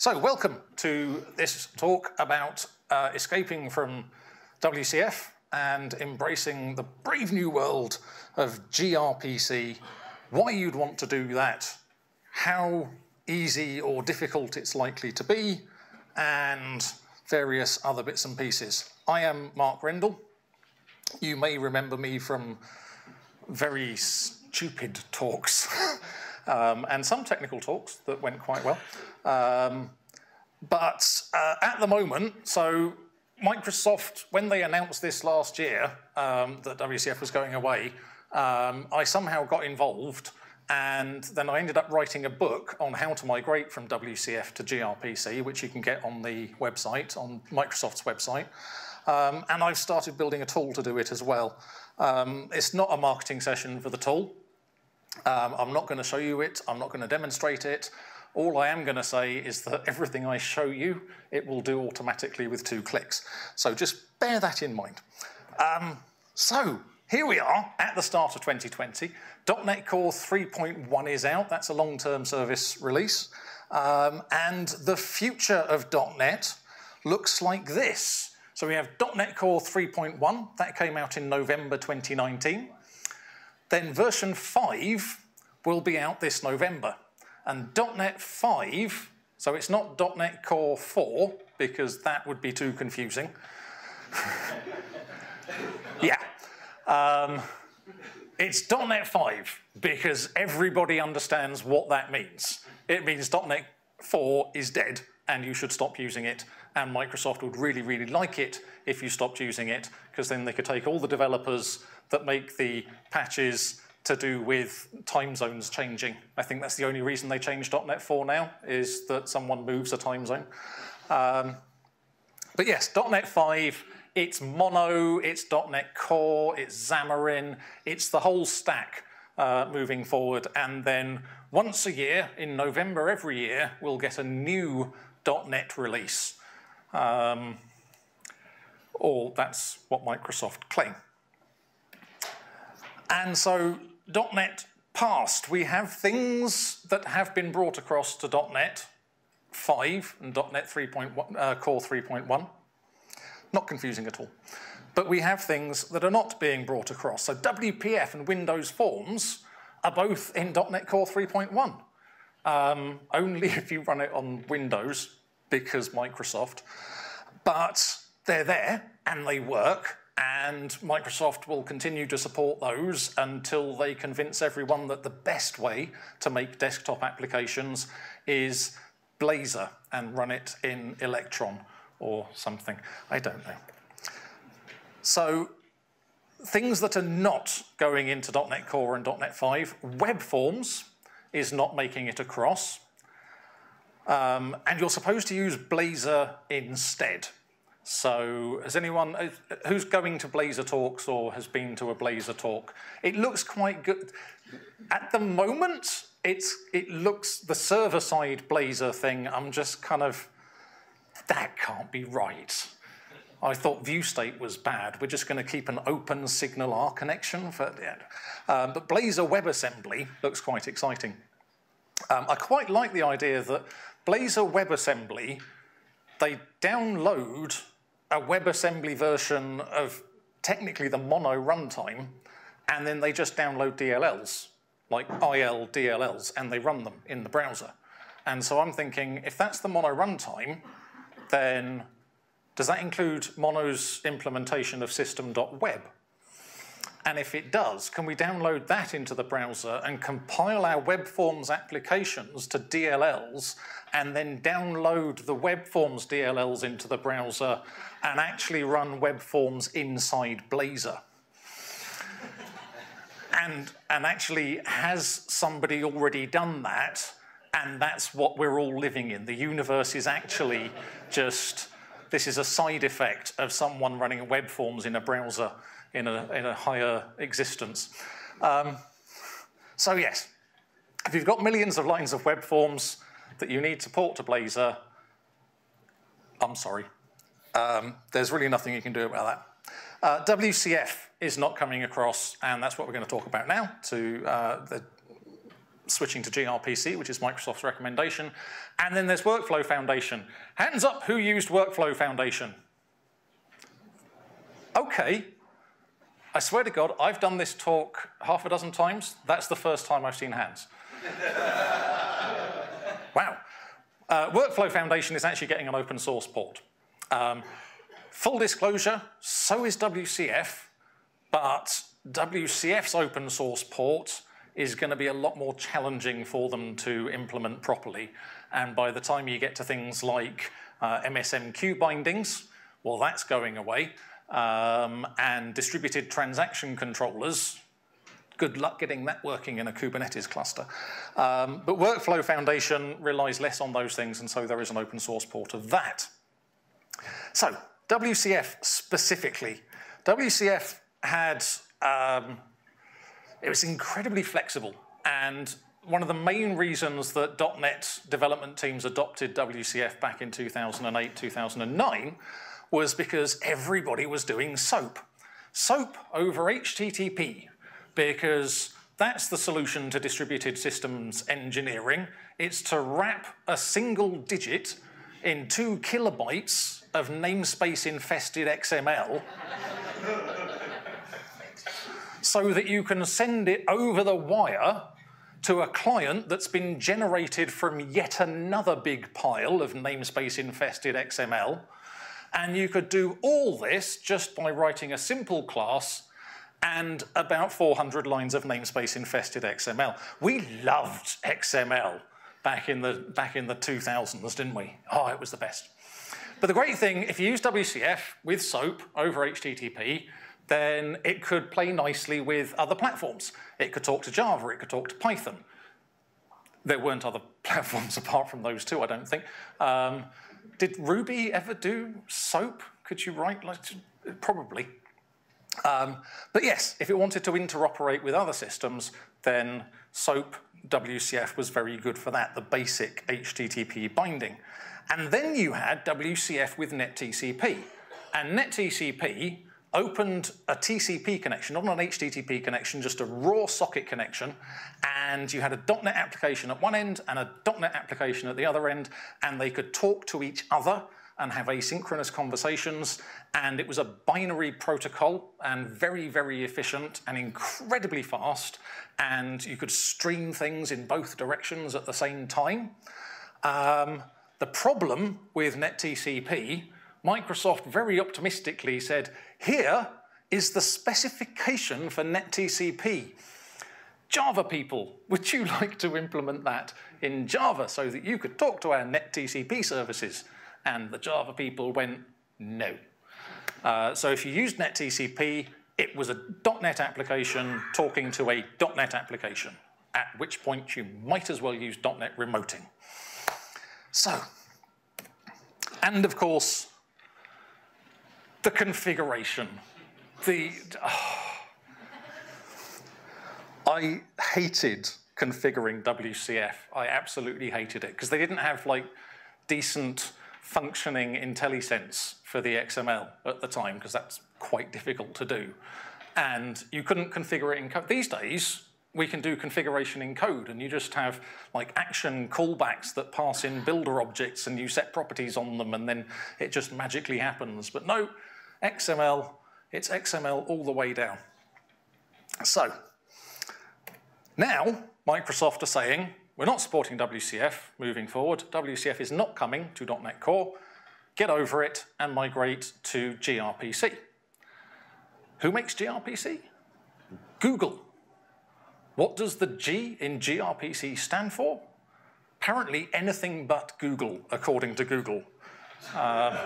So welcome to this talk about uh, escaping from WCF and embracing the brave new world of gRPC, why you'd want to do that, how easy or difficult it's likely to be, and various other bits and pieces. I am Mark Rendle. You may remember me from very stupid talks um, and some technical talks that went quite well. Um, but uh, at the moment, so Microsoft, when they announced this last year, um, that WCF was going away, um, I somehow got involved and then I ended up writing a book on how to migrate from WCF to gRPC, which you can get on the website, on Microsoft's website. Um, and I've started building a tool to do it as well. Um, it's not a marketing session for the tool. Um, I'm not going to show you it. I'm not going to demonstrate it. All I am going to say is that everything I show you, it will do automatically with two clicks. So just bear that in mind. Um, so here we are at the start of 2020. .NET Core 3.1 is out. That's a long-term service release. Um, and the future of .NET looks like this. So we have .NET Core 3.1. That came out in November 2019. Then version 5 will be out this November. And .NET 5, so it's not .NET Core 4, because that would be too confusing. yeah. Um, it's .NET 5, because everybody understands what that means. It means .NET 4 is dead, and you should stop using it, and Microsoft would really, really like it if you stopped using it, because then they could take all the developers that make the patches to do with time zones changing. I think that's the only reason they changed .NET 4 now, is that someone moves a time zone. Um, but yes, .NET 5, it's Mono, it's .NET Core, it's Xamarin, it's the whole stack uh, moving forward. And then once a year, in November every year, we'll get a new .NET release. Um, or that's what Microsoft claim. And so .NET past, we have things that have been brought across to .NET 5 and .NET 3.1, uh, Core 3.1. Not confusing at all. But we have things that are not being brought across. So WPF and Windows Forms are both in .NET Core 3.1. Um, only if you run it on Windows, because Microsoft. But they're there and they work and Microsoft will continue to support those until they convince everyone that the best way to make desktop applications is Blazor and run it in Electron or something. I don't know. So things that are not going into .NET Core and .NET 5, Web Forms is not making it across. Um, and you're supposed to use Blazor instead. So has anyone, who's going to Blazor talks or has been to a Blazor talk? It looks quite good. At the moment, it's, it looks, the server-side Blazor thing, I'm just kind of, that can't be right. I thought view state was bad. We're just going to keep an open SignalR connection for yeah. Um, but Blazor WebAssembly looks quite exciting. Um, I quite like the idea that Blazor WebAssembly, they download a WebAssembly version of technically the mono runtime, and then they just download DLLs, like IL DLLs, and they run them in the browser. And so I'm thinking, if that's the mono runtime, then does that include Mono's implementation of system.web? And if it does, can we download that into the browser and compile our web forms applications to DLLs and then download the web forms DLLs into the browser and actually run web forms inside Blazor? and, and actually, has somebody already done that? And that's what we're all living in. The universe is actually just, this is a side effect of someone running web forms in a browser in a, in a higher existence. Um, so yes, if you've got millions of lines of web forms that you need to port to Blazor, I'm sorry. Um, there's really nothing you can do about that. Uh, WCF is not coming across, and that's what we're going to talk about now to uh, the switching to gRPC, which is Microsoft's recommendation. And then there's Workflow Foundation. Hands up who used Workflow Foundation. Okay. I swear to God, I've done this talk half a dozen times. That's the first time I've seen hands. wow. Uh, Workflow Foundation is actually getting an open source port. Um, full disclosure, so is WCF, but WCF's open source port is going to be a lot more challenging for them to implement properly. And by the time you get to things like uh, MSMQ bindings, well, that's going away. Um, and distributed transaction controllers, good luck getting that working in a Kubernetes cluster. Um, but Workflow Foundation relies less on those things, and so there is an open source port of that. So, WCF specifically. WCF had um, it was incredibly flexible. And one of the main reasons that .NET development teams adopted WCF back in 2008, 2009 was because everybody was doing SOAP. SOAP over HTTP, because that's the solution to distributed systems engineering. It's to wrap a single digit in two kilobytes of namespace infested XML so that you can send it over the wire to a client that's been generated from yet another big pile of namespace infested XML. And you could do all this just by writing a simple class and about 400 lines of namespace infested XML. We loved XML back in the, back in the 2000s, didn't we? Oh, it was the best. But the great thing, if you use WCF with SOAP over HTTP, then it could play nicely with other platforms. It could talk to Java, it could talk to Python. There weren't other platforms apart from those two, I don't think. Um, did Ruby ever do SOAP? Could you write like, probably. Um, but yes, if it wanted to interoperate with other systems, then SOAP WCF was very good for that, the basic HTTP binding. And then you had WCF with NetTCP. And NetTCP opened a TCP connection, not an HTTP connection, just a raw socket connection, and you had a .NET application at one end and a .NET application at the other end, and they could talk to each other and have asynchronous conversations, and it was a binary protocol and very, very efficient and incredibly fast, and you could stream things in both directions at the same time. Um, the problem with NetTCP Microsoft very optimistically said, here is the specification for NetTCP. Java people, would you like to implement that in Java so that you could talk to our NetTCP services? And the Java people went, no. Uh, so if you used NetTCP, it was a .NET application talking to a .NET application, at which point you might as well use .NET remoting. So, and of course, the configuration, the, oh, I hated configuring WCF. I absolutely hated it because they didn't have like decent functioning IntelliSense for the XML at the time because that's quite difficult to do. And you couldn't configure it in code. These days, we can do configuration in code and you just have like action callbacks that pass in builder objects and you set properties on them and then it just magically happens. But no, XML, it's XML all the way down. So, now Microsoft are saying, we're not supporting WCF moving forward. WCF is not coming to .NET Core. Get over it and migrate to gRPC. Who makes gRPC? Google. What does the G in gRPC stand for? Apparently anything but Google, according to Google. Uh,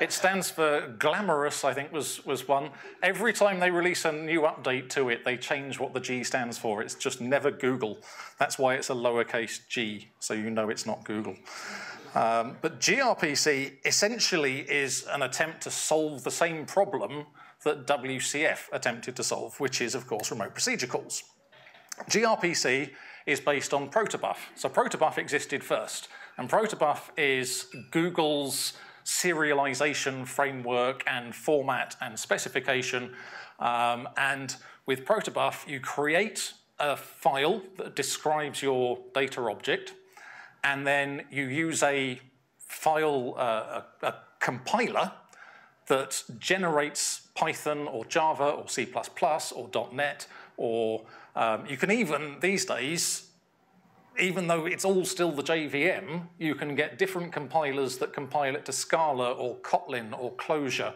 it stands for glamorous, I think was, was one. Every time they release a new update to it, they change what the G stands for. It's just never Google. That's why it's a lowercase g, so you know it's not Google. Um, but gRPC essentially is an attempt to solve the same problem that WCF attempted to solve, which is, of course, remote procedure calls. gRPC is based on protobuf. So protobuf existed first, and protobuf is Google's serialization framework and format and specification. Um, and with protobuf, you create a file that describes your data object, and then you use a file, uh, a, a compiler that generates Python or Java or C++ or .NET, or um, you can even, these days, even though it's all still the JVM, you can get different compilers that compile it to Scala or Kotlin or Clojure.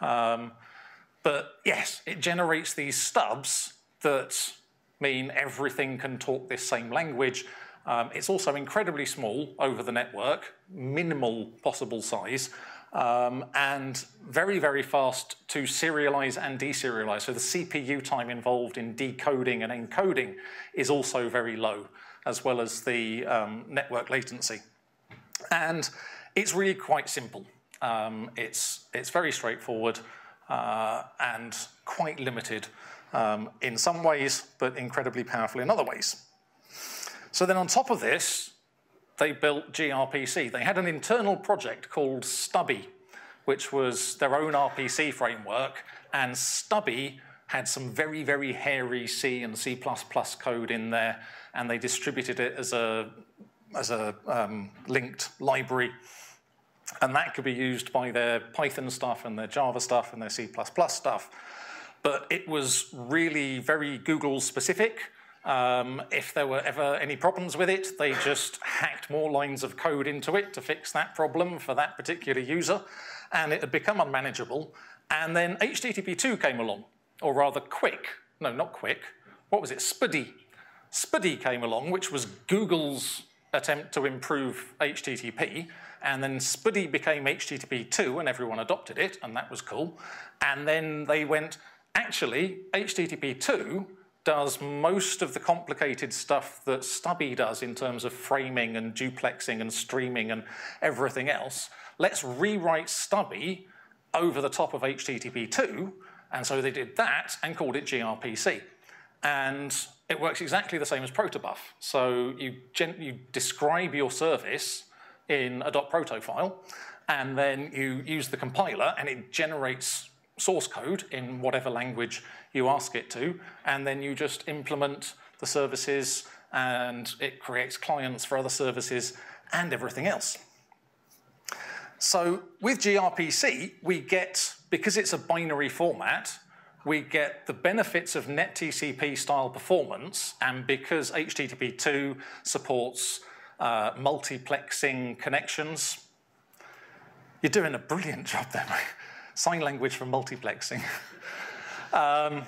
Um, but yes, it generates these stubs that mean everything can talk this same language. Um, it's also incredibly small over the network, minimal possible size, um, and very, very fast to serialize and deserialize. So the CPU time involved in decoding and encoding is also very low, as well as the um, network latency. And it's really quite simple. Um, it's, it's very straightforward uh, and quite limited um, in some ways, but incredibly powerful in other ways. So then on top of this, they built gRPC. They had an internal project called Stubby, which was their own RPC framework, and Stubby had some very, very hairy C and C++ code in there, and they distributed it as a, as a um, linked library. And that could be used by their Python stuff and their Java stuff and their C++ stuff. But it was really very Google specific, um, if there were ever any problems with it, they just hacked more lines of code into it to fix that problem for that particular user, and it had become unmanageable. And then HTTP2 came along, or rather QUIC, no, not QUIC, what was it, SPDY. SPDY came along, which was Google's attempt to improve HTTP, and then SPDY became HTTP2 and everyone adopted it, and that was cool. And then they went, actually, HTTP2 does most of the complicated stuff that Stubby does in terms of framing and duplexing and streaming and everything else. Let's rewrite Stubby over the top of HTTP2. And so they did that and called it gRPC. And it works exactly the same as protobuf. So you, you describe your service in a .proto file, and then you use the compiler, and it generates source code in whatever language you ask it to, and then you just implement the services and it creates clients for other services and everything else. So with gRPC, we get, because it's a binary format, we get the benefits of NetTCP style performance, and because HTTP2 supports uh, multiplexing connections, you're doing a brilliant job there, sign language for multiplexing. um,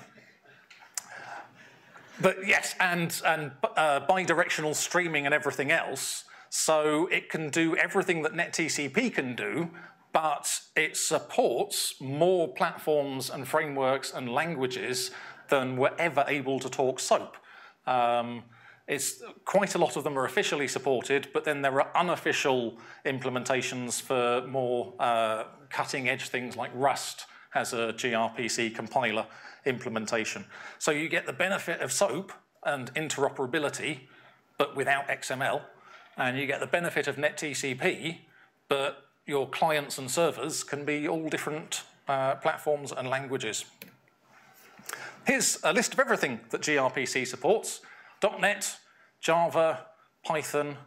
but yes, and, and uh, bidirectional streaming and everything else. So it can do everything that NetTCP can do, but it supports more platforms and frameworks and languages than were ever able to talk SOAP. Um, it's, quite a lot of them are officially supported, but then there are unofficial implementations for more uh, cutting edge things like Rust has a gRPC compiler implementation. So you get the benefit of SOAP and interoperability, but without XML, and you get the benefit of NetTCP, but your clients and servers can be all different uh, platforms and languages. Here's a list of everything that gRPC supports. .NET, Java, Python,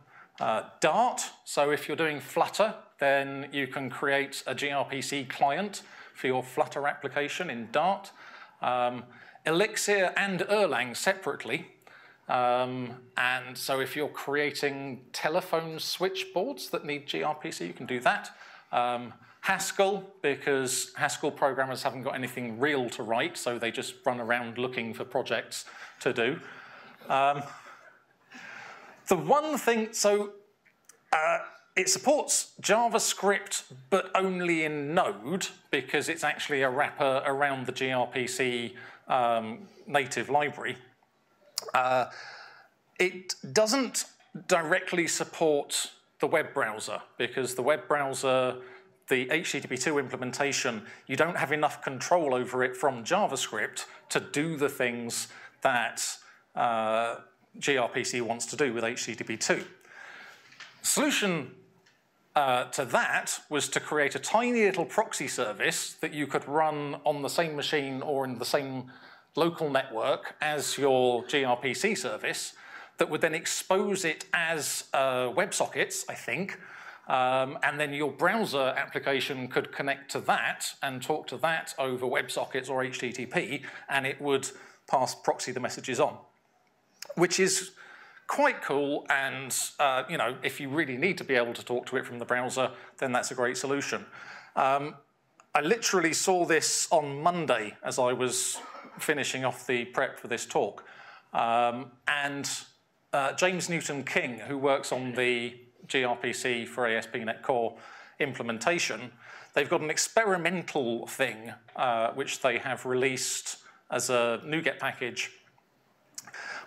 uh, Dart. So if you're doing Flutter, then you can create a gRPC client for your Flutter application in Dart. Um, Elixir and Erlang separately. Um, and so if you're creating telephone switchboards that need gRPC, you can do that. Um, Haskell, because Haskell programmers haven't got anything real to write, so they just run around looking for projects to do. Um, the one thing, so uh, it supports JavaScript, but only in Node, because it's actually a wrapper around the gRPC um, native library. Uh, it doesn't directly support the web browser, because the web browser, the HTTP2 implementation, you don't have enough control over it from JavaScript to do the things that uh, gRPC wants to do with HTTP2. Solution uh, to that was to create a tiny little proxy service that you could run on the same machine or in the same local network as your gRPC service that would then expose it as uh, WebSockets, I think, um, and then your browser application could connect to that and talk to that over WebSockets or HTTP, and it would pass proxy the messages on, which is quite cool. And uh, you know, if you really need to be able to talk to it from the browser, then that's a great solution. Um, I literally saw this on Monday as I was finishing off the prep for this talk. Um, and uh, James Newton King, who works on the gRPC for ASP.NET Core implementation, they've got an experimental thing uh, which they have released as a NuGet package,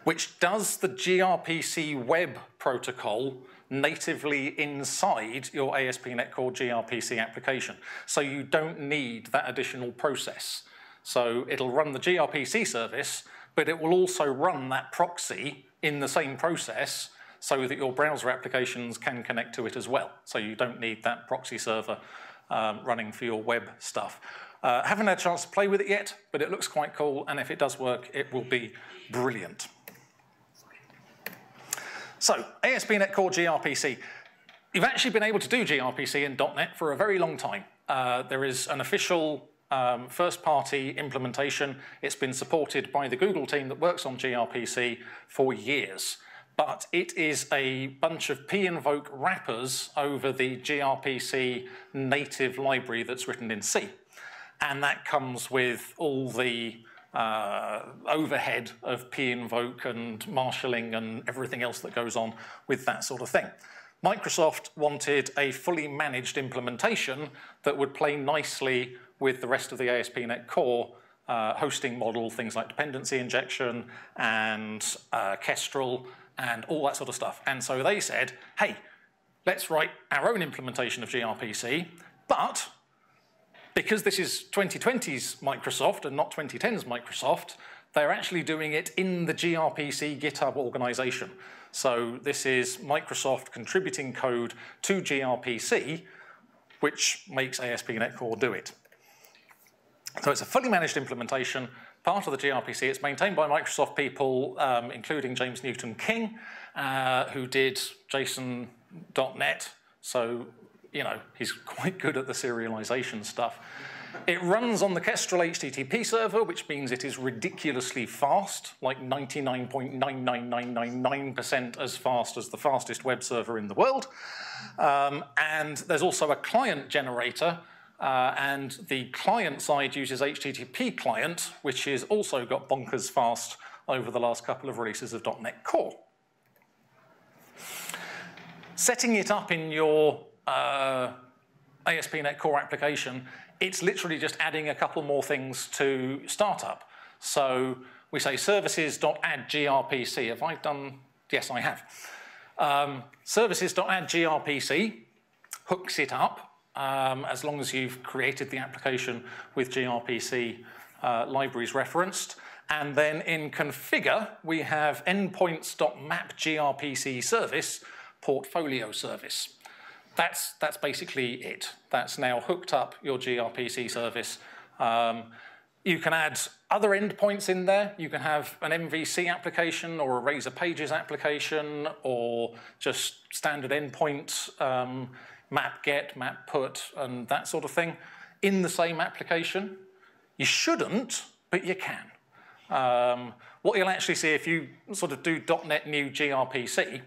which does the gRPC web protocol natively inside your ASP.NET Core gRPC application. So you don't need that additional process. So it'll run the gRPC service, but it will also run that proxy in the same process so that your browser applications can connect to it as well. So you don't need that proxy server um, running for your web stuff. Uh, haven't had a chance to play with it yet, but it looks quite cool, and if it does work, it will be brilliant. So, ASP.NET Core gRPC. You've actually been able to do gRPC in .NET for a very long time. Uh, there is an official um, first-party implementation. It's been supported by the Google team that works on gRPC for years. But it is a bunch of pinvoke wrappers over the gRPC native library that's written in C. And that comes with all the uh, overhead of pinvoke and marshalling and everything else that goes on with that sort of thing. Microsoft wanted a fully managed implementation that would play nicely with the rest of the ASP.NET Core uh, hosting model, things like dependency injection and uh, Kestrel and all that sort of stuff. And so they said, hey, let's write our own implementation of gRPC, but because this is 2020's Microsoft and not 2010's Microsoft, they're actually doing it in the gRPC GitHub organization. So this is Microsoft contributing code to gRPC, which makes ASP.NET Core do it. So it's a fully managed implementation, part of the gRPC. It's maintained by Microsoft people, um, including James Newton King, uh, who did JSON.NET. So, you know, he's quite good at the serialization stuff. It runs on the Kestrel HTTP server, which means it is ridiculously fast, like 99.99999% as fast as the fastest web server in the world. Um, and there's also a client generator uh, and the client side uses HTTP client, which has also got bonkers fast over the last couple of releases of .NET Core. Setting it up in your uh, ASP.NET Core application, it's literally just adding a couple more things to startup. So we say services.addgrpc. Have I done? Yes, I have. Um, services.addgrpc hooks it up um, as long as you've created the application with gRPC uh, libraries referenced. And then in configure, we have endpoints.mapgrpc service portfolio service. That's, that's basically it. That's now hooked up your gRPC service. Um, you can add other endpoints in there. You can have an MVC application or a Razor Pages application or just standard endpoints. Um, map get, map put, and that sort of thing in the same application. You shouldn't, but you can. Um, what you'll actually see if you sort of do .NET new gRPC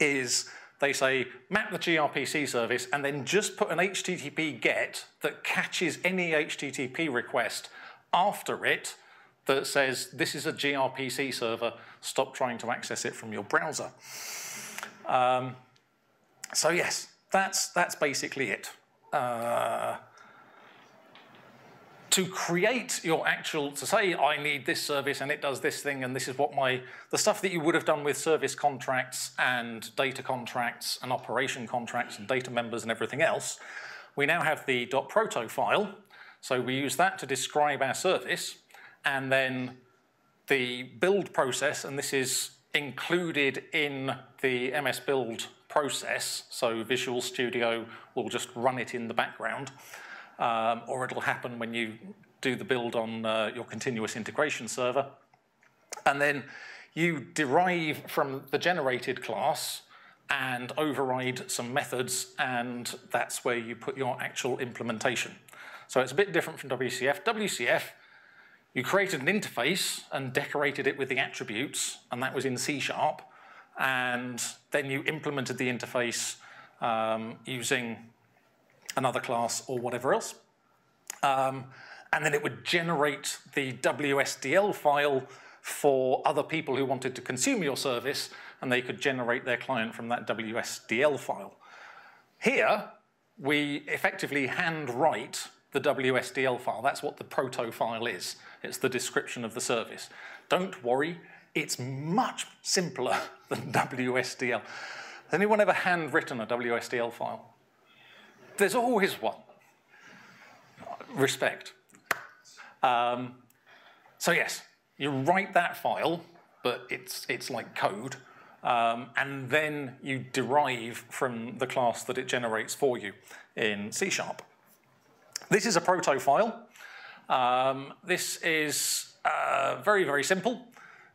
is they say map the gRPC service and then just put an HTTP GET that catches any HTTP request after it that says this is a gRPC server, stop trying to access it from your browser. Um, so yes, that's, that's basically it. Uh, to create your actual, to say I need this service and it does this thing and this is what my, the stuff that you would have done with service contracts and data contracts and operation contracts and data members and everything else, we now have the .proto file. So we use that to describe our service and then the build process, and this is included in the MSBuild process, so Visual Studio will just run it in the background, um, or it'll happen when you do the build on uh, your continuous integration server. And then you derive from the generated class and override some methods, and that's where you put your actual implementation. So it's a bit different from WCF. WCF, you created an interface and decorated it with the attributes, and that was in C Sharp, and then you implemented the interface um, using another class or whatever else. Um, and then it would generate the WSDL file for other people who wanted to consume your service, and they could generate their client from that WSDL file. Here, we effectively hand write the WSDL file. That's what the proto file is. It's the description of the service. Don't worry, it's much simpler than WSDL. Has anyone ever handwritten a WSDL file? There's always one. Respect. Um, so yes, you write that file, but it's, it's like code, um, and then you derive from the class that it generates for you in C Sharp. This is a proto file. Um, this is uh, very, very simple.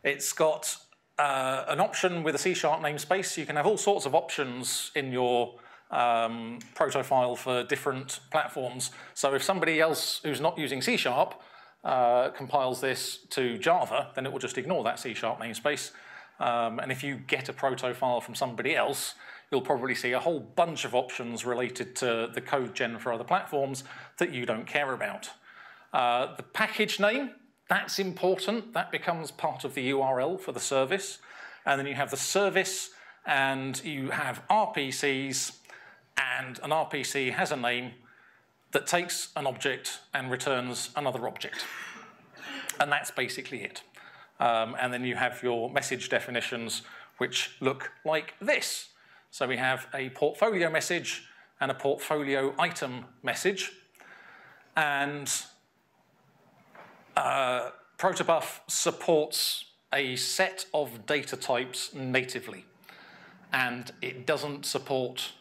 It's got uh, an option with a C-sharp namespace. You can have all sorts of options in your um, proto file for different platforms. So if somebody else who's not using C-sharp uh, compiles this to Java, then it will just ignore that C-sharp namespace. Um, and if you get a proto file from somebody else, you'll probably see a whole bunch of options related to the code gen for other platforms that you don't care about. Uh, the package name, that's important. That becomes part of the URL for the service. And then you have the service, and you have RPCs, and an RPC has a name that takes an object and returns another object. And that's basically it. Um, and then you have your message definitions, which look like this. So we have a portfolio message and a portfolio item message. And uh, Protobuf supports a set of data types natively. And it doesn't support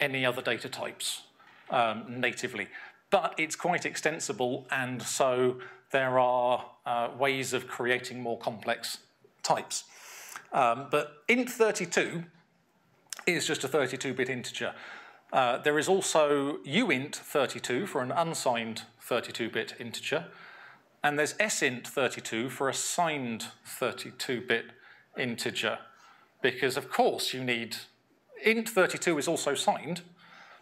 any other data types um, natively. But it's quite extensible, and so there are uh, ways of creating more complex types. Um, but int32 is just a 32-bit integer. Uh, there is also uint32 for an unsigned 32-bit integer, and there's sint32 for a signed 32-bit integer, because of course you need, int32 is also signed,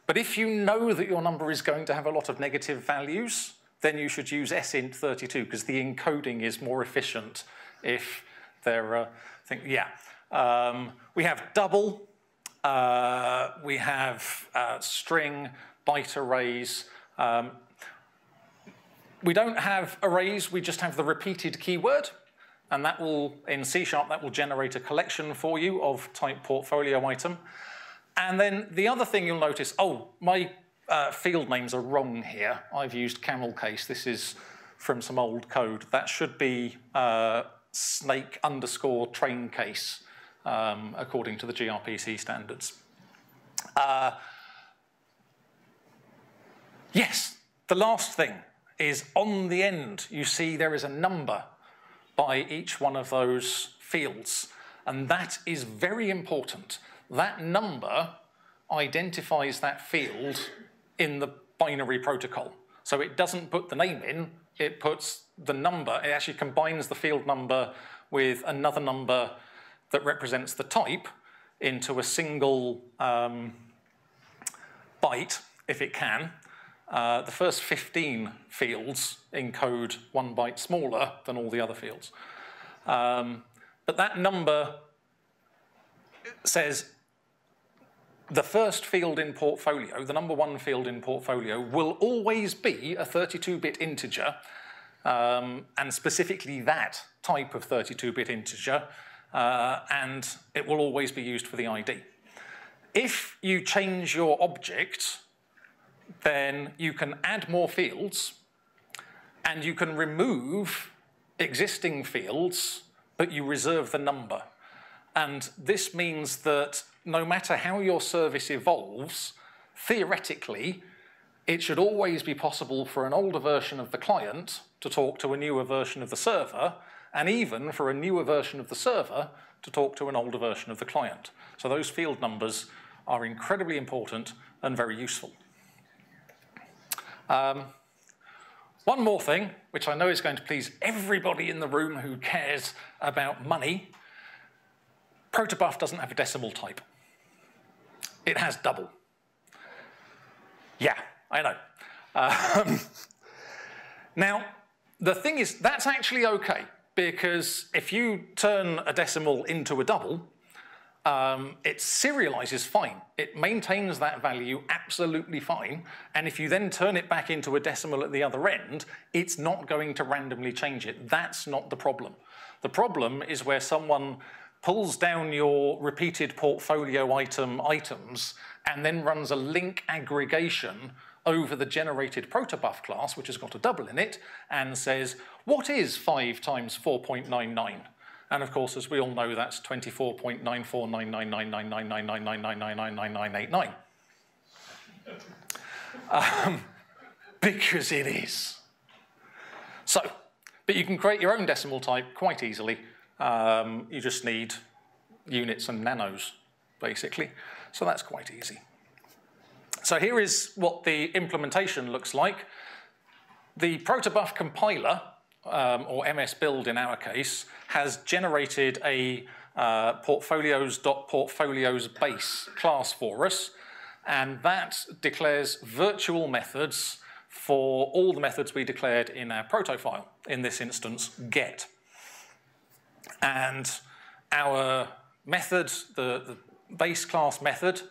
but if you know that your number is going to have a lot of negative values, then you should use sint32 because the encoding is more efficient if there are, think, yeah. Um, we have double, uh, we have uh, string, byte arrays. Um, we don't have arrays, we just have the repeated keyword. And that will, in C Sharp, that will generate a collection for you of type portfolio item. And then the other thing you'll notice, oh, my uh, field names are wrong here. I've used camel case. This is from some old code. That should be uh, snake underscore train case, um, according to the gRPC standards. Uh, yes, the last thing is on the end, you see there is a number by each one of those fields. And that is very important. That number identifies that field in the binary protocol. So it doesn't put the name in, it puts the number, it actually combines the field number with another number that represents the type into a single um, byte, if it can. Uh, the first 15 fields encode one byte smaller than all the other fields. Um, but that number says the first field in portfolio, the number one field in portfolio, will always be a 32-bit integer, um, and specifically that type of 32-bit integer, uh, and it will always be used for the ID. If you change your object, then you can add more fields, and you can remove existing fields, but you reserve the number. And this means that no matter how your service evolves, theoretically, it should always be possible for an older version of the client to talk to a newer version of the server, and even for a newer version of the server to talk to an older version of the client. So those field numbers are incredibly important and very useful. Um, one more thing, which I know is going to please everybody in the room who cares about money, protobuf doesn't have a decimal type. It has double. Yeah, I know. Um, now, the thing is, that's actually okay, because if you turn a decimal into a double, um, it serializes fine. It maintains that value absolutely fine. And if you then turn it back into a decimal at the other end, it's not going to randomly change it. That's not the problem. The problem is where someone pulls down your repeated portfolio item items and then runs a LINQ aggregation over the generated protobuf class, which has got a double in it, and says, what is 5 times 4.99? And of course, as we all know, that's 24.9499999999999999. Um, because it is. So, but you can create your own decimal type quite easily. Um, you just need units and nanos, basically. So that's quite easy. So here is what the implementation looks like. The protobuf compiler um, or MSBuild in our case, has generated a uh, portfolios.portfolios base class for us, and that declares virtual methods for all the methods we declared in our proto file, in this instance, get. And our method, the, the base class method,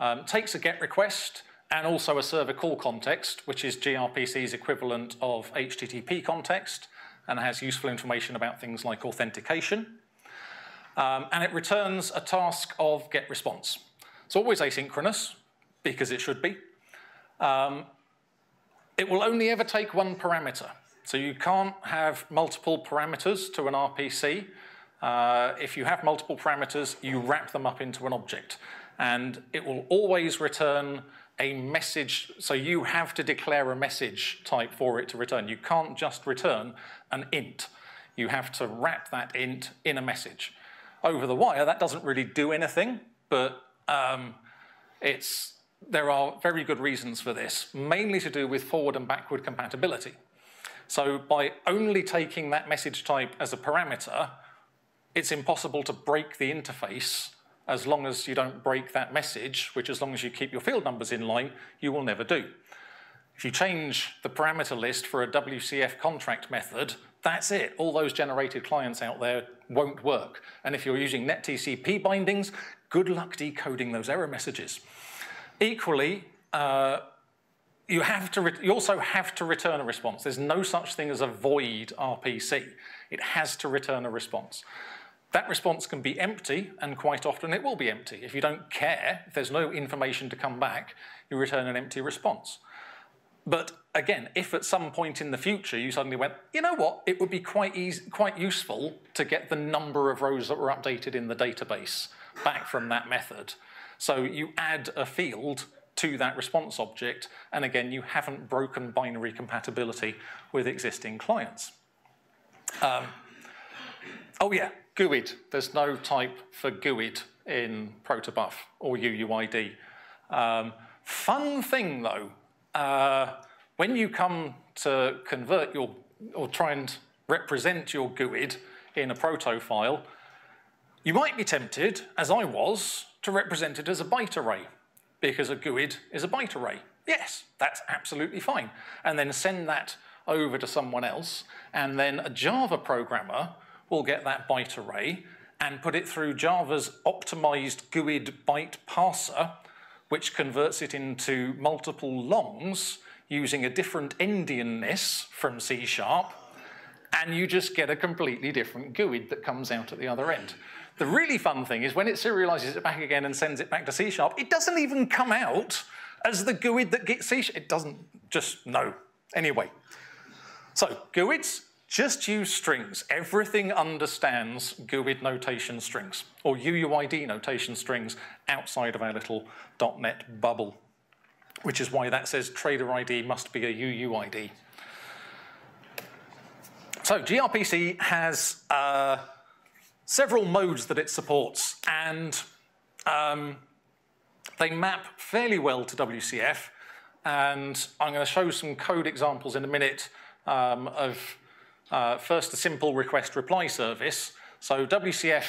um, takes a GET request and also a server call context, which is gRPC's equivalent of HTTP context, and has useful information about things like authentication. Um, and it returns a task of get response. It's always asynchronous, because it should be. Um, it will only ever take one parameter. So you can't have multiple parameters to an RPC. Uh, if you have multiple parameters, you wrap them up into an object. And it will always return a message, so you have to declare a message type for it to return. You can't just return an int. You have to wrap that int in a message. Over the wire, that doesn't really do anything, but um, it's, there are very good reasons for this, mainly to do with forward and backward compatibility. So by only taking that message type as a parameter, it's impossible to break the interface as long as you don't break that message, which as long as you keep your field numbers in line, you will never do. If you change the parameter list for a WCF contract method, that's it. All those generated clients out there won't work. And if you're using NetTCP bindings, good luck decoding those error messages. Equally, uh, you, have to you also have to return a response. There's no such thing as a void RPC. It has to return a response. That response can be empty, and quite often it will be empty. If you don't care, if there's no information to come back, you return an empty response. But again, if at some point in the future you suddenly went, you know what, it would be quite, easy, quite useful to get the number of rows that were updated in the database back from that method. So you add a field to that response object, and again, you haven't broken binary compatibility with existing clients. Um, oh yeah, GUID. There's no type for GUID in protobuf or UUID. Um, fun thing though, uh, when you come to convert your, or try and represent your GUID in a proto file, you might be tempted, as I was, to represent it as a byte array, because a GUID is a byte array. Yes, that's absolutely fine. And then send that over to someone else, and then a Java programmer will get that byte array and put it through Java's optimized GUID byte parser, which converts it into multiple longs using a different endianness from C Sharp, and you just get a completely different GUID that comes out at the other end. The really fun thing is when it serializes it back again and sends it back to C Sharp, it doesn't even come out as the GUID that gets C Sharp. It doesn't just, no. Anyway, so GUIDs, just use strings. Everything understands GUID notation strings, or UUID notation strings outside of our little .NET bubble, which is why that says trader ID must be a UUID. So gRPC has uh, several modes that it supports, and um, they map fairly well to WCF. And I'm going to show some code examples in a minute um, of uh, first a simple request reply service. So WCF,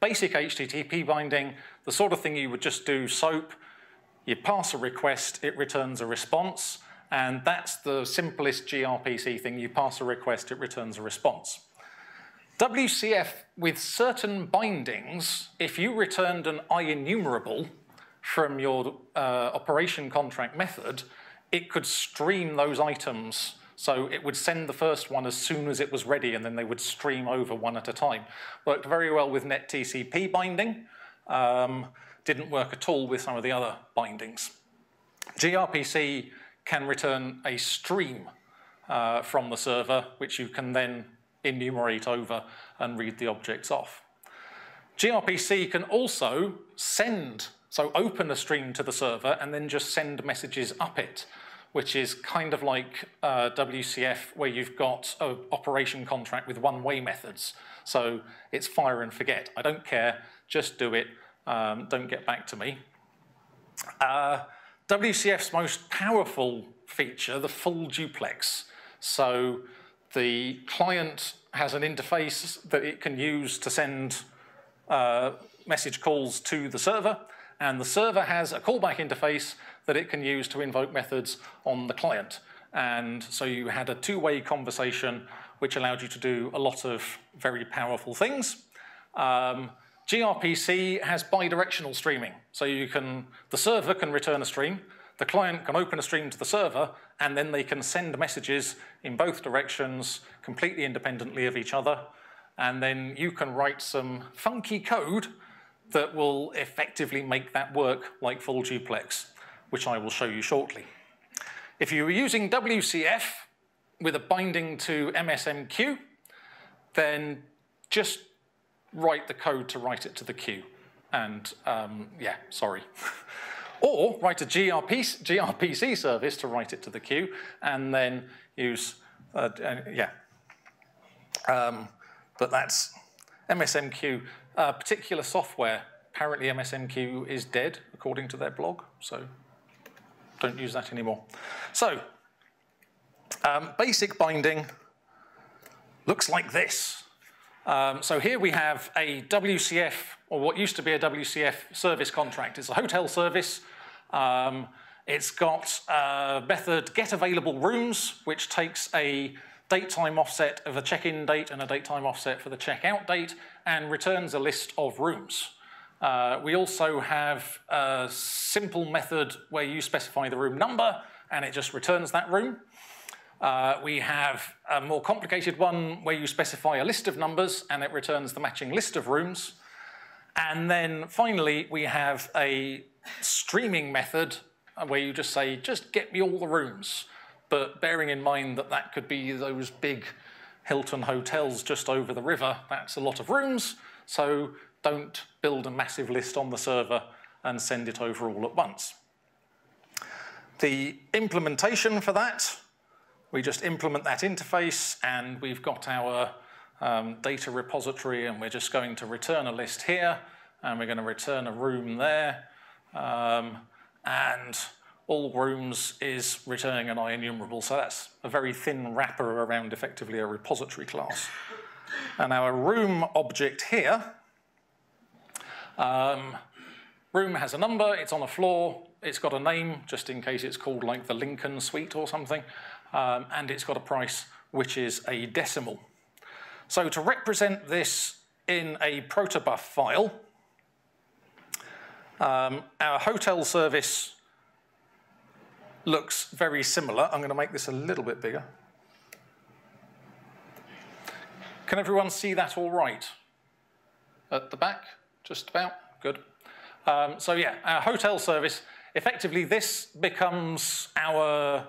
basic HTTP binding, the sort of thing you would just do SOAP. You pass a request, it returns a response. And that's the simplest gRPC thing. You pass a request, it returns a response. WCF, with certain bindings, if you returned an IEnumerable from your uh, operation contract method, it could stream those items. So it would send the first one as soon as it was ready, and then they would stream over one at a time. Worked very well with NetTCP binding. Um, didn't work at all with some of the other bindings. gRPC can return a stream uh, from the server, which you can then enumerate over and read the objects off. gRPC can also send, so open a stream to the server and then just send messages up it, which is kind of like uh, WCF where you've got an operation contract with one-way methods. So it's fire and forget. I don't care, just do it, um, don't get back to me. Uh, WCF's most powerful feature, the full duplex. So the client has an interface that it can use to send uh, message calls to the server, and the server has a callback interface that it can use to invoke methods on the client. And so you had a two-way conversation which allowed you to do a lot of very powerful things. Um, gRPC has bidirectional streaming. So you can, the server can return a stream, the client can open a stream to the server, and then they can send messages in both directions completely independently of each other. And then you can write some funky code that will effectively make that work like full duplex, which I will show you shortly. If you were using WCF with a binding to MSMQ, then just write the code to write it to the queue. And um, yeah, sorry. Or write a GRP, gRPC service to write it to the queue, and then use, uh, uh, yeah. Um, but that's MSMQ. Uh, particular software, apparently MSMQ is dead, according to their blog, so don't use that anymore. So, um, basic binding looks like this. Um, so here we have a WCF, or what used to be a WCF service contract. It's a hotel service. Um, it's got a method get available rooms, which takes a date time offset of a check-in date and a date time offset for the check-out date, and returns a list of rooms. Uh, we also have a simple method where you specify the room number, and it just returns that room. Uh, we have a more complicated one where you specify a list of numbers and it returns the matching list of rooms. And then finally, we have a streaming method where you just say, just get me all the rooms. But bearing in mind that that could be those big Hilton hotels just over the river, that's a lot of rooms. So don't build a massive list on the server and send it over all at once. The implementation for that we just implement that interface and we've got our um, data repository and we're just going to return a list here and we're going to return a room there. Um, and all rooms is returning an IEnumerable. So that's a very thin wrapper around effectively a repository class. And our room object here, um, room has a number, it's on a floor, it's got a name, just in case it's called like the Lincoln Suite or something um, and it's got a price which is a decimal. So to represent this in a protobuf file, um, our hotel service looks very similar. I'm going to make this a little bit bigger. Can everyone see that all right? At the back, just about, good. Um, so yeah, our hotel service, effectively this becomes our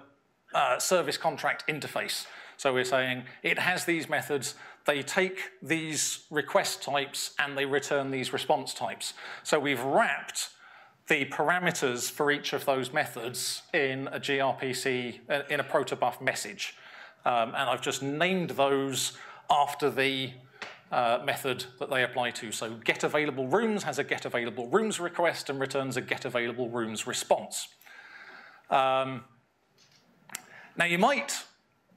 uh, service contract interface. So we're saying it has these methods, they take these request types and they return these response types. So we've wrapped the parameters for each of those methods in a gRPC, uh, in a protobuf message. Um, and I've just named those after the uh, method that they apply to. So get available rooms has a get available rooms request and returns a get available rooms response. Um, now you might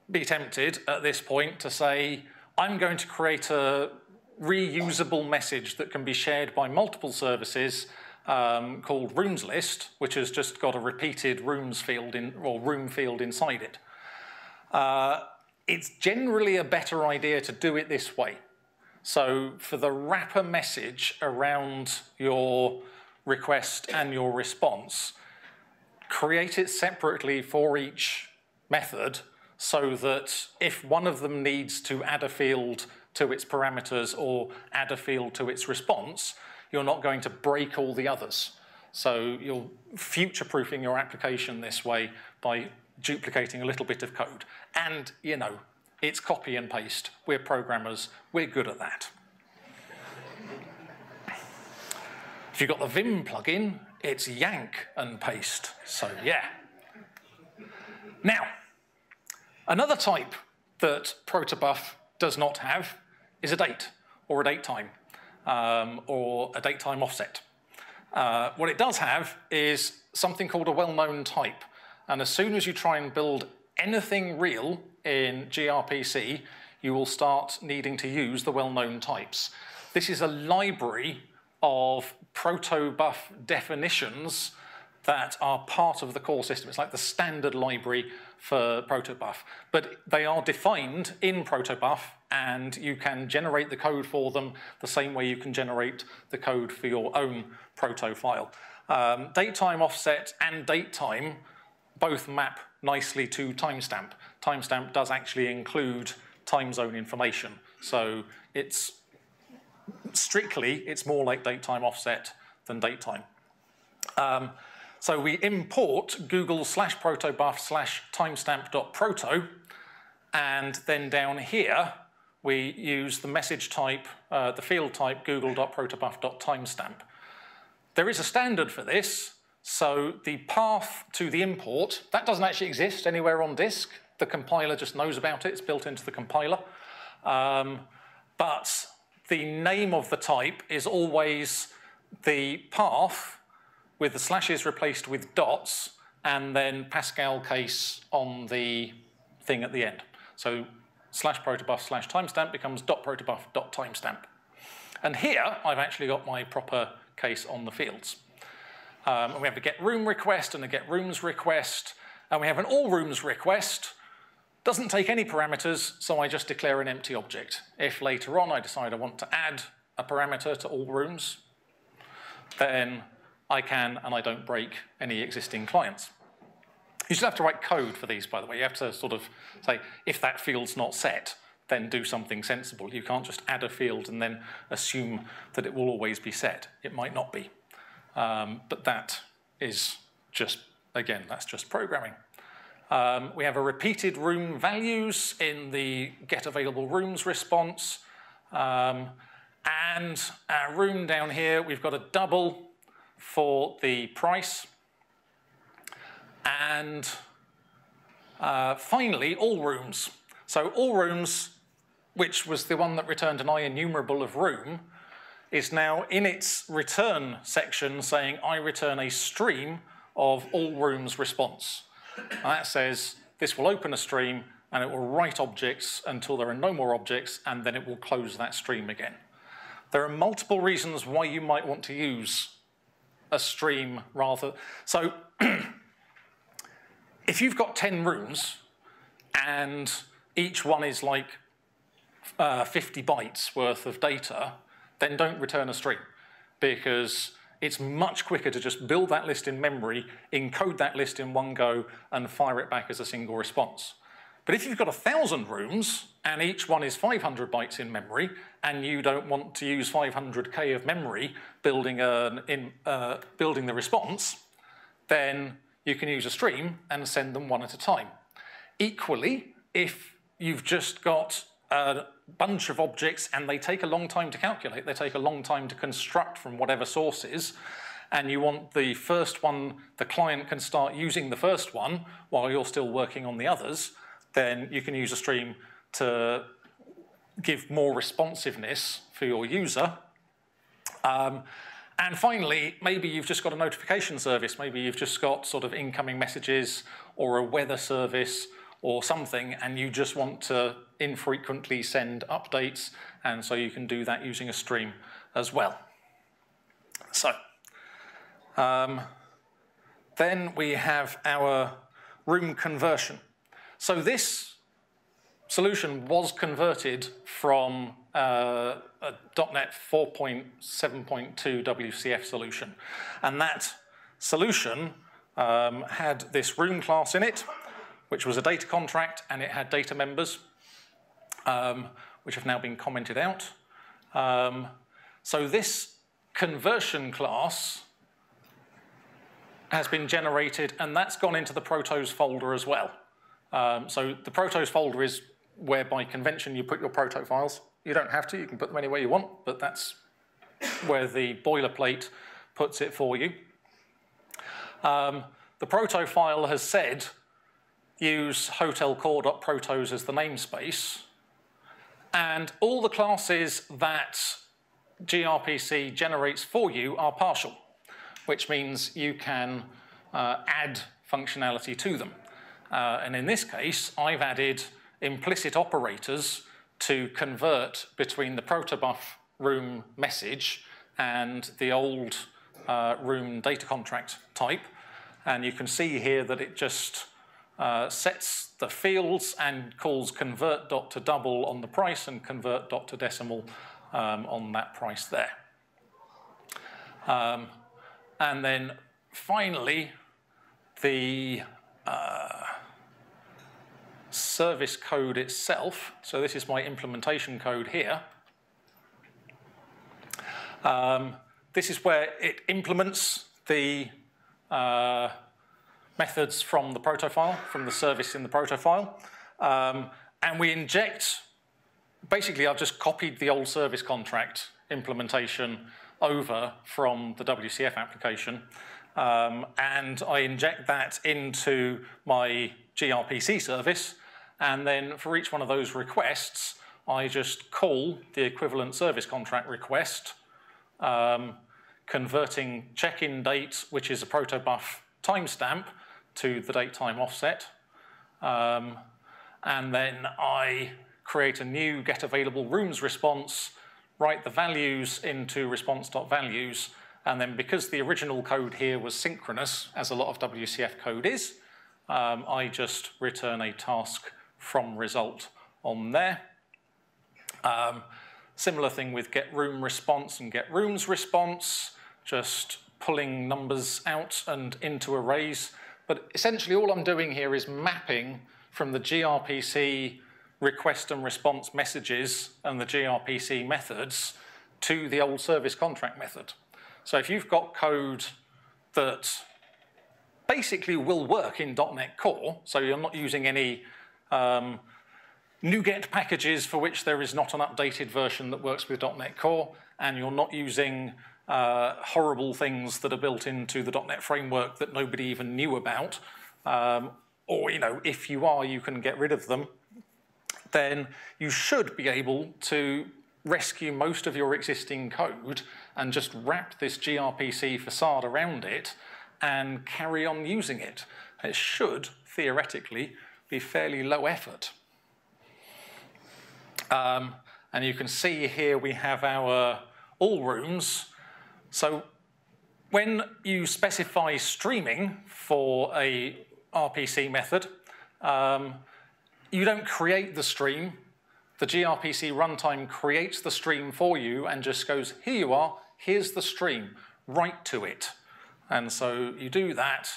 be tempted at this point to say, I'm going to create a reusable message that can be shared by multiple services um, called rooms list, which has just got a repeated rooms field in, or room field inside it. Uh, it's generally a better idea to do it this way. So for the wrapper message around your request and your response, create it separately for each method so that if one of them needs to add a field to its parameters or add a field to its response, you're not going to break all the others. So you're future-proofing your application this way by duplicating a little bit of code. And, you know, it's copy and paste. We're programmers. We're good at that. if you've got the Vim plugin, it's yank and paste. So, yeah. Now, another type that protobuf does not have is a date or a date time um, or a date time offset. Uh, what it does have is something called a well-known type. And as soon as you try and build anything real in gRPC, you will start needing to use the well-known types. This is a library of protobuf definitions that are part of the core system. It's like the standard library for protobuf. But they are defined in protobuf and you can generate the code for them the same way you can generate the code for your own proto file. Um, datetime offset and datetime both map nicely to timestamp. Timestamp does actually include time zone information. So it's strictly, it's more like date time offset than datetime. Um, so we import google slash protobuf slash timestamp.proto, and then down here, we use the message type, uh, the field type google.protobuf.timestamp. There is a standard for this, so the path to the import, that doesn't actually exist anywhere on disk. The compiler just knows about it, it's built into the compiler. Um, but the name of the type is always the path with the slashes replaced with dots and then Pascal case on the thing at the end. So slash protobuf slash timestamp becomes dot protobuf dot timestamp. And here I've actually got my proper case on the fields. Um, and we have a get room request and a get rooms request, and we have an all rooms request, doesn't take any parameters, so I just declare an empty object. If later on I decide I want to add a parameter to all rooms, then I can and I don't break any existing clients. You still have to write code for these, by the way. You have to sort of say, if that field's not set, then do something sensible. You can't just add a field and then assume that it will always be set. It might not be. Um, but that is just, again, that's just programming. Um, we have a repeated room values in the get available rooms response. Um, and our room down here, we've got a double for the price. And uh, finally, all rooms. So all rooms, which was the one that returned an IEnumerable of room, is now in its return section saying I return a stream of all rooms response. And that says this will open a stream and it will write objects until there are no more objects and then it will close that stream again. There are multiple reasons why you might want to use a stream rather. So if you've got 10 rooms and each one is like uh, 50 bytes worth of data, then don't return a stream because it's much quicker to just build that list in memory, encode that list in one go, and fire it back as a single response. But if you've got a thousand rooms and each one is 500 bytes in memory, and you don't want to use 500k of memory building, an, in, uh, building the response, then you can use a stream and send them one at a time. Equally, if you've just got a bunch of objects and they take a long time to calculate, they take a long time to construct from whatever sources, and you want the first one, the client can start using the first one while you're still working on the others, then you can use a stream to give more responsiveness for your user. Um, and finally, maybe you've just got a notification service. Maybe you've just got sort of incoming messages or a weather service or something, and you just want to infrequently send updates, and so you can do that using a stream as well. So, um, then we have our room conversion. So this solution was converted from uh, a .NET 4.7.2 WCF solution. And that solution um, had this room class in it, which was a data contract, and it had data members, um, which have now been commented out. Um, so this conversion class has been generated, and that's gone into the Protos folder as well. Um, so the Protos folder is where by convention you put your proto files. You don't have to, you can put them anywhere you want, but that's where the boilerplate puts it for you. Um, the proto file has said use hotelcore.protos as the namespace, and all the classes that gRPC generates for you are partial, which means you can uh, add functionality to them. Uh, and in this case, I've added implicit operators to convert between the protobuf room message and the old uh, room data contract type. And you can see here that it just uh, sets the fields and calls convert dot to double on the price and convert dot to decimal um, on that price there. Um, and then finally, the uh, service code itself, so this is my implementation code here, um, this is where it implements the uh, methods from the proto file, from the service in the proto file, um, and we inject, basically I've just copied the old service contract implementation over from the WCF application, um, and I inject that into my gRPC service, and then for each one of those requests, I just call the equivalent service contract request, um, converting check-in date, which is a protobuf timestamp, to the date time offset. Um, and then I create a new get available rooms response, write the values into response.values, and then because the original code here was synchronous, as a lot of WCF code is, um, I just return a task from result on there. Um, similar thing with get room response and get rooms response, just pulling numbers out and into arrays. But essentially all I'm doing here is mapping from the gRPC request and response messages and the gRPC methods to the old service contract method. So if you've got code that basically will work in .NET Core, so you're not using any um, NuGet packages for which there is not an updated version that works with .NET Core, and you're not using uh, horrible things that are built into the .NET framework that nobody even knew about, um, or you know, if you are, you can get rid of them, then you should be able to rescue most of your existing code and just wrap this gRPC facade around it and carry on using it. It should, theoretically, be fairly low effort. Um, and you can see here we have our all rooms. So when you specify streaming for a RPC method, um, you don't create the stream. The gRPC runtime creates the stream for you and just goes, here you are, here's the stream, write to it. And so you do that,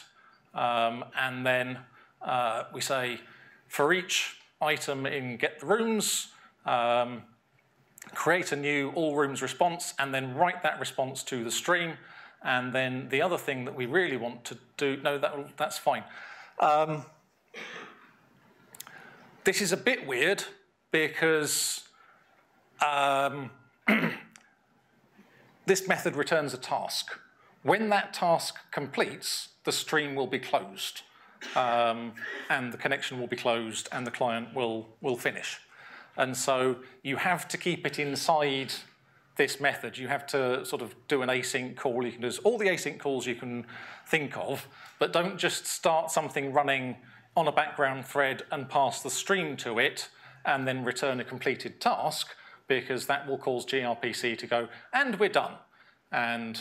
um, and then uh, we say for each item in get the rooms, um, create a new all rooms response, and then write that response to the stream. And then the other thing that we really want to do, no, that, that's fine. Um, this is a bit weird because um, this method returns a task. When that task completes, the stream will be closed. Um, and the connection will be closed and the client will, will finish. And so you have to keep it inside this method. You have to sort of do an async call. You can do all the async calls you can think of, but don't just start something running on a background thread and pass the stream to it and then return a completed task because that will cause gRPC to go, and we're done. And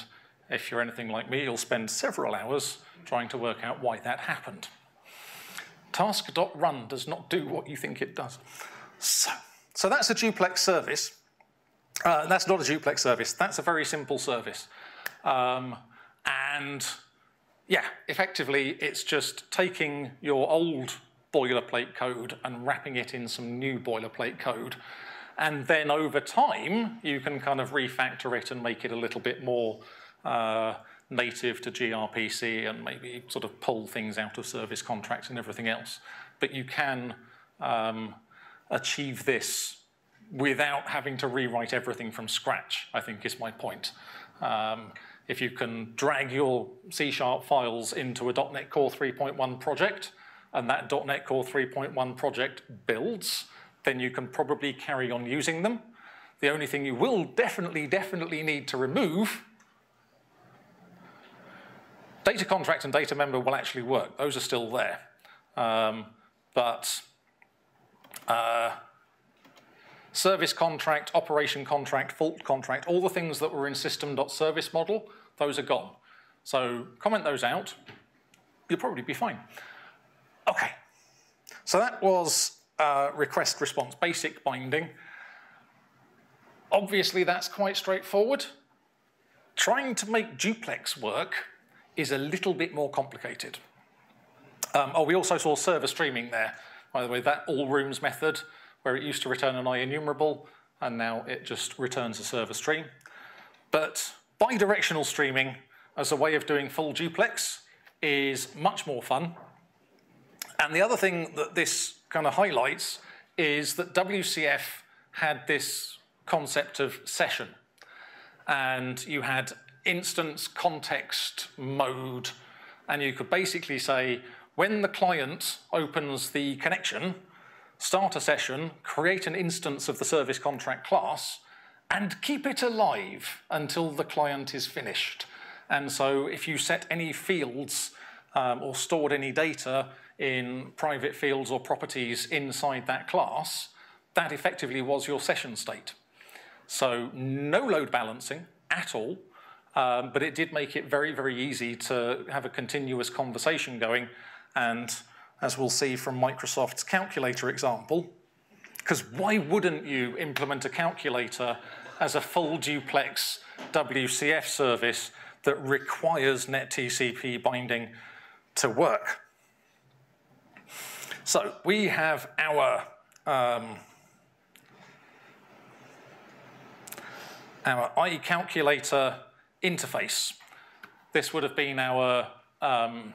if you're anything like me, you'll spend several hours trying to work out why that happened. Task.run does not do what you think it does. So, so that's a duplex service. Uh, that's not a duplex service. That's a very simple service. Um, and yeah, effectively, it's just taking your old boilerplate code and wrapping it in some new boilerplate code. And then over time, you can kind of refactor it and make it a little bit more uh, native to gRPC and maybe sort of pull things out of service contracts and everything else. But you can um, achieve this without having to rewrite everything from scratch, I think is my point. Um, if you can drag your C-sharp files into a .NET Core 3.1 project, and that .NET Core 3.1 project builds, then you can probably carry on using them. The only thing you will definitely, definitely need to remove Data contract and data member will actually work. Those are still there. Um, but uh, service contract, operation contract, fault contract, all the things that were in system.service model, those are gone. So comment those out. You'll probably be fine. Okay. So that was uh, request response, basic binding. Obviously, that's quite straightforward. Trying to make duplex work is a little bit more complicated. Um, oh, we also saw server streaming there. By the way, that all rooms method, where it used to return an IEnumerable, and now it just returns a server stream. But bidirectional streaming as a way of doing full duplex is much more fun. And the other thing that this kind of highlights is that WCF had this concept of session. And you had instance context mode. And you could basically say, when the client opens the connection, start a session, create an instance of the service contract class, and keep it alive until the client is finished. And so if you set any fields um, or stored any data in private fields or properties inside that class, that effectively was your session state. So no load balancing at all, um, but it did make it very, very easy to have a continuous conversation going. And as we'll see from Microsoft's calculator example, because why wouldn't you implement a calculator as a full duplex WCF service that requires NetTCP binding to work? So we have our um, our iCalculator interface. This would have been our um,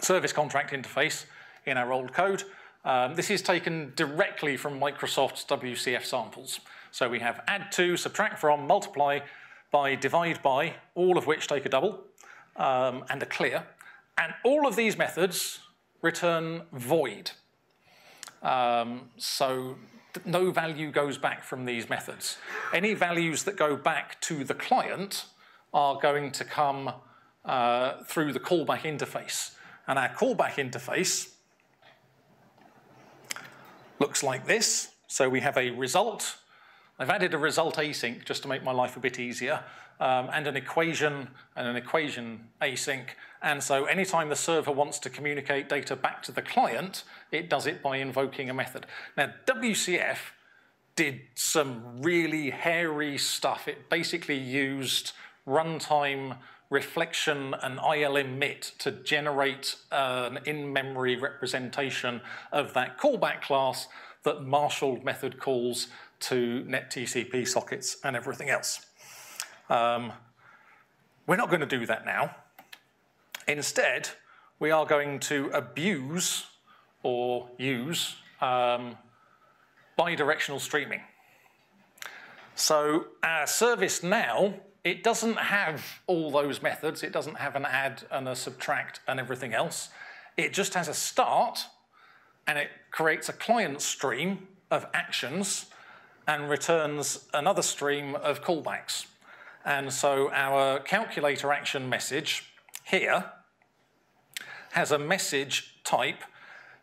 service contract interface in our old code. Um, this is taken directly from Microsoft's WCF samples. So we have add to, subtract from, multiply by, divide by, all of which take a double um, and a clear. And all of these methods return void. Um, so no value goes back from these methods. Any values that go back to the client are going to come uh, through the callback interface. And our callback interface looks like this. So we have a result. I've added a result async just to make my life a bit easier, um, and an equation and an equation async. And so anytime the server wants to communicate data back to the client, it does it by invoking a method. Now, WCF did some really hairy stuff. It basically used runtime reflection and IL-emit to generate an in-memory representation of that callback class that marshaled method calls to NetTCP sockets and everything else. Um, we're not going to do that now. Instead, we are going to abuse or use um, bidirectional streaming. So our service now, it doesn't have all those methods. It doesn't have an add and a subtract and everything else. It just has a start and it creates a client stream of actions and returns another stream of callbacks. And so our calculator action message here has a message type.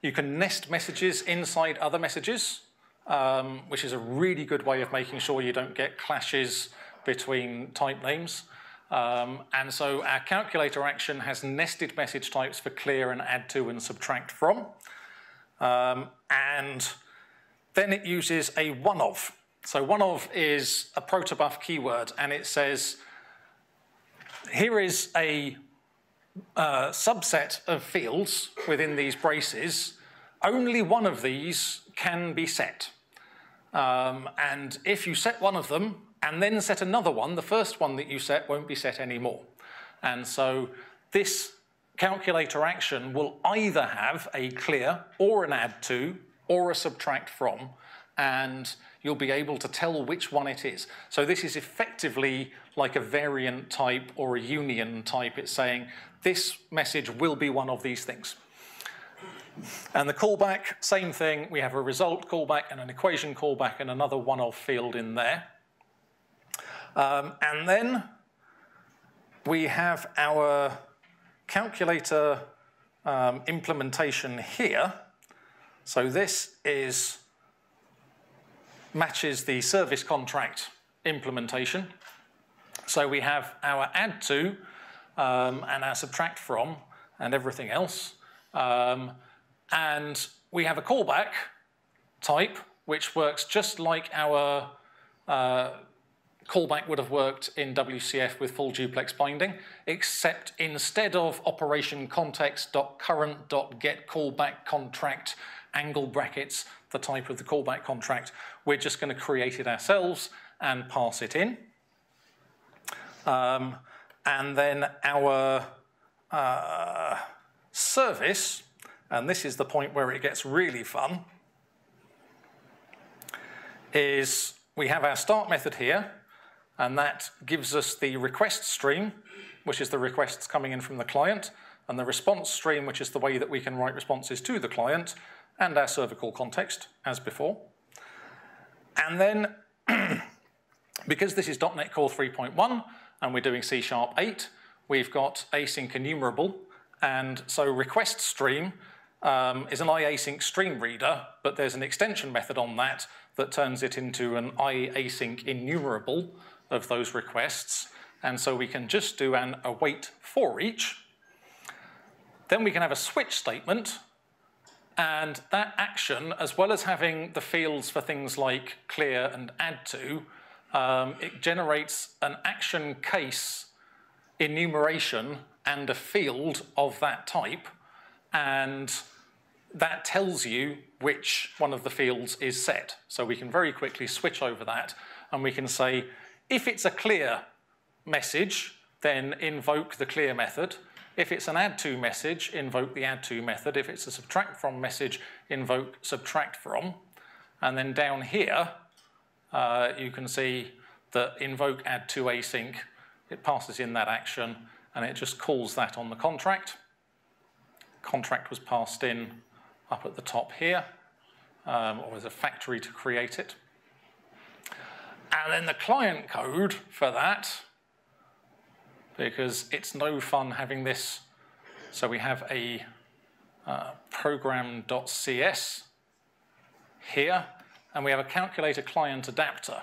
You can nest messages inside other messages, um, which is a really good way of making sure you don't get clashes between type names. Um, and so our calculator action has nested message types for clear and add to and subtract from. Um, and then it uses a one of. So one of is a protobuf keyword and it says, here is a uh, subset of fields within these braces. Only one of these can be set. Um, and if you set one of them, and then set another one, the first one that you set won't be set anymore. And so this calculator action will either have a clear or an add to or a subtract from, and you'll be able to tell which one it is. So this is effectively like a variant type or a union type. It's saying this message will be one of these things. And the callback, same thing. We have a result callback and an equation callback and another one-off field in there. Um, and then we have our calculator um, implementation here. So this is matches the service contract implementation. So we have our add to um, and our subtract from and everything else. Um, and we have a callback type, which works just like our uh, callback would have worked in WCF with full duplex binding, except instead of operation angle brackets, the type of the callback contract, we're just going to create it ourselves and pass it in. Um, and then our uh, service, and this is the point where it gets really fun, is we have our start method here, and that gives us the request stream, which is the requests coming in from the client, and the response stream, which is the way that we can write responses to the client, and our server call context, as before. And then, because this is .NET Core 3.1, and we're doing C Sharp 8, we've got async enumerable, and so request stream um, is an IAsyncStreamReader, but there's an extension method on that that turns it into an IAsyncEnumerable, of those requests. And so we can just do an await for each. Then we can have a switch statement. And that action, as well as having the fields for things like clear and add to, um, it generates an action case enumeration and a field of that type. And that tells you which one of the fields is set. So we can very quickly switch over that and we can say, if it's a clear message, then invoke the clear method. If it's an add to message, invoke the add to method. If it's a subtract from message, invoke subtract from. And then down here, uh, you can see that invoke add to async, it passes in that action and it just calls that on the contract. Contract was passed in up at the top here, um, or as a factory to create it. And then the client code for that, because it's no fun having this. So we have a uh, program.cs here, and we have a calculator client adapter.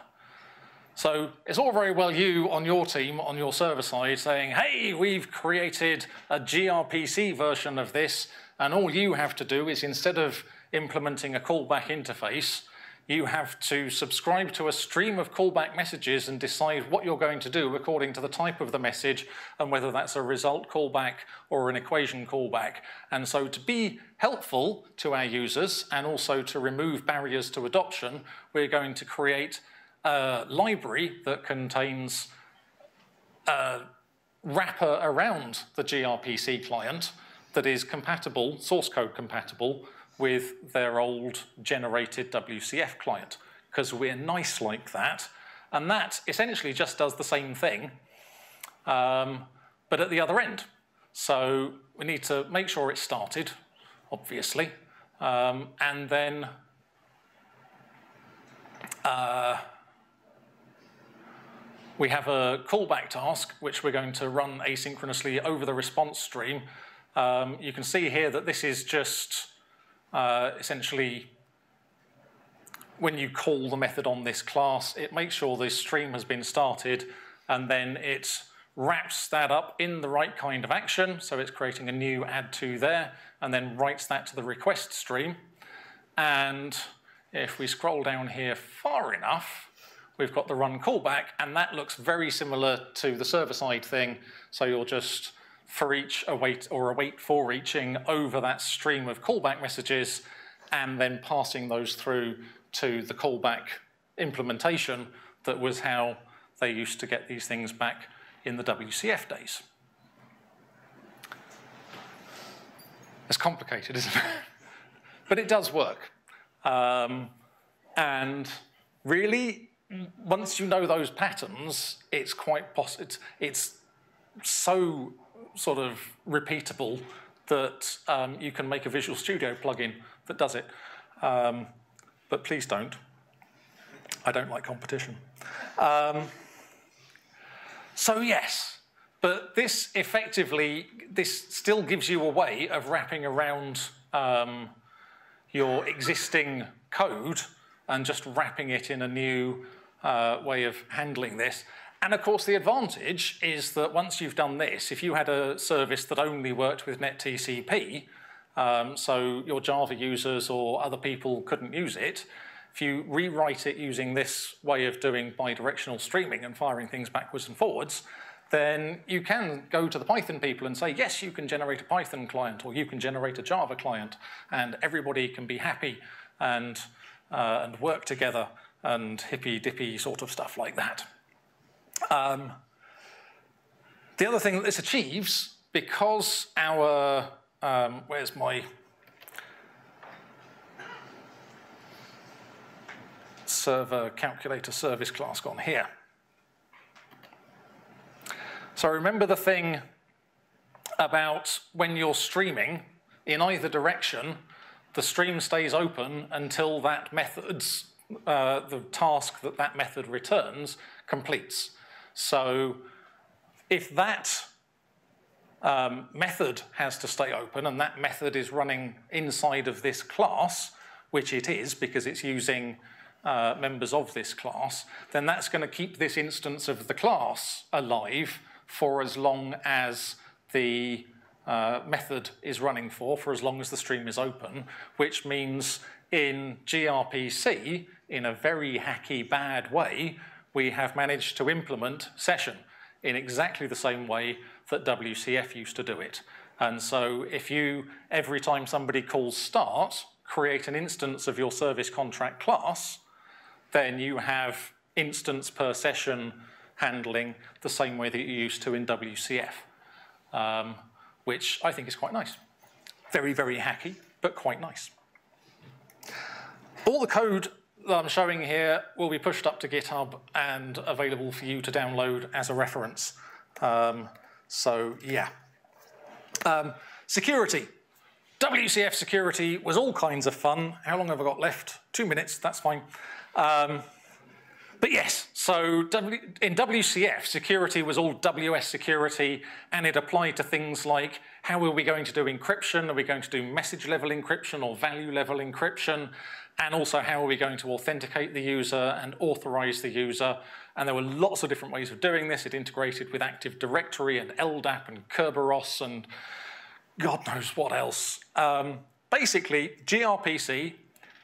So it's all very well you on your team, on your server side, saying, hey, we've created a gRPC version of this, and all you have to do is instead of implementing a callback interface, you have to subscribe to a stream of callback messages and decide what you're going to do according to the type of the message and whether that's a result callback or an equation callback. And so to be helpful to our users and also to remove barriers to adoption, we're going to create a library that contains a wrapper around the gRPC client that is compatible, source code compatible, with their old generated WCF client because we're nice like that. And that essentially just does the same thing, um, but at the other end. So we need to make sure it's started, obviously, um, and then uh, we have a callback task, which we're going to run asynchronously over the response stream. Um, you can see here that this is just uh, essentially when you call the method on this class, it makes sure this stream has been started, and then it wraps that up in the right kind of action, so it's creating a new add to there, and then writes that to the request stream. And if we scroll down here far enough, we've got the run callback, and that looks very similar to the server-side thing. So you'll just for each await or await for reaching over that stream of callback messages and then passing those through to the callback implementation that was how they used to get these things back in the WCF days. It's complicated, isn't it? but it does work. Um, and really, once you know those patterns, it's quite possible. It's, it's, so sort of repeatable that um, you can make a Visual Studio plugin that does it. Um, but please don't. I don't like competition. Um, so yes, but this effectively, this still gives you a way of wrapping around um, your existing code and just wrapping it in a new uh, way of handling this. And of course, the advantage is that once you've done this, if you had a service that only worked with NetTCP, um, so your Java users or other people couldn't use it, if you rewrite it using this way of doing bidirectional streaming and firing things backwards and forwards, then you can go to the Python people and say, yes, you can generate a Python client or you can generate a Java client, and everybody can be happy and, uh, and work together and hippy-dippy sort of stuff like that. Um, the other thing that this achieves, because our, um, where's my server calculator service class gone here? So remember the thing about when you're streaming in either direction, the stream stays open until that method's uh, the task that that method returns completes. So if that um, method has to stay open and that method is running inside of this class, which it is because it's using uh, members of this class, then that's going to keep this instance of the class alive for as long as the uh, method is running for, for as long as the stream is open, which means in gRPC, in a very hacky, bad way, we have managed to implement session in exactly the same way that WCF used to do it. And so if you, every time somebody calls start, create an instance of your service contract class, then you have instance per session handling the same way that you used to in WCF, um, which I think is quite nice. Very, very hacky, but quite nice. All the code that I'm showing here will be pushed up to GitHub and available for you to download as a reference. Um, so yeah. Um, security. WCF security was all kinds of fun. How long have I got left? Two minutes, that's fine. Um, but yes, so w, in WCF, security was all WS security, and it applied to things like how are we going to do encryption? Are we going to do message level encryption or value level encryption? And also how are we going to authenticate the user and authorize the user? And there were lots of different ways of doing this. It integrated with Active Directory and LDAP and Kerberos and God knows what else. Um, basically, gRPC,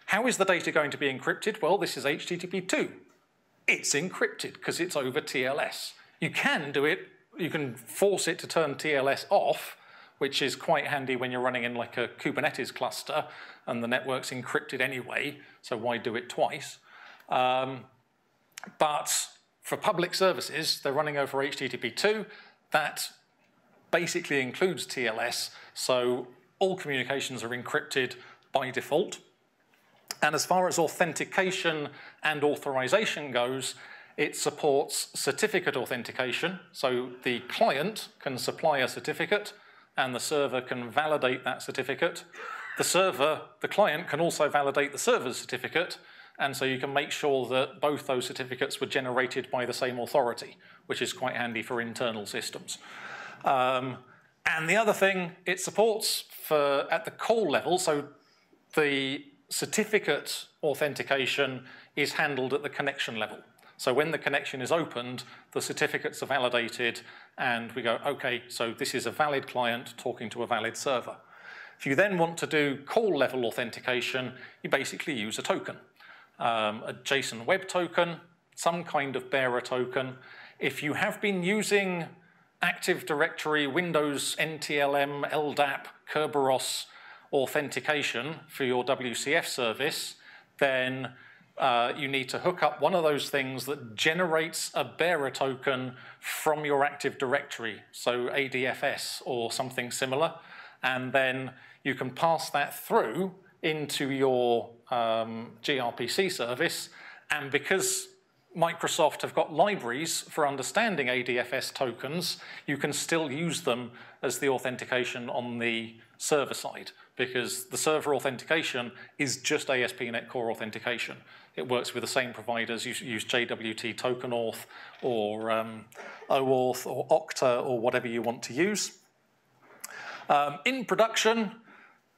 how is the data going to be encrypted? Well, this is HTTP 2 it's encrypted because it's over TLS. You can do it, you can force it to turn TLS off, which is quite handy when you're running in like a Kubernetes cluster and the network's encrypted anyway, so why do it twice? Um, but for public services, they're running over HTTP2. That basically includes TLS, so all communications are encrypted by default. And as far as authentication and authorization goes, it supports certificate authentication. So the client can supply a certificate and the server can validate that certificate. The server, the client can also validate the server's certificate And so you can make sure that both those certificates were generated by the same authority, which is quite handy for internal systems. Um, and the other thing it supports for at the call level, so the certificate authentication is handled at the connection level. So when the connection is opened, the certificates are validated and we go, okay, so this is a valid client talking to a valid server. If you then want to do call level authentication, you basically use a token. Um, a JSON web token, some kind of bearer token. If you have been using Active Directory, Windows, NTLM, LDAP, Kerberos authentication for your WCF service, then uh, you need to hook up one of those things that generates a bearer token from your Active Directory, so ADFS or something similar, and then you can pass that through into your um, gRPC service, and because Microsoft have got libraries for understanding ADFS tokens, you can still use them as the authentication on the server side because the server authentication is just ASP.NET Core authentication. It works with the same providers. You use JWT TokenAuth or um, OAuth or Okta or whatever you want to use. Um, in production,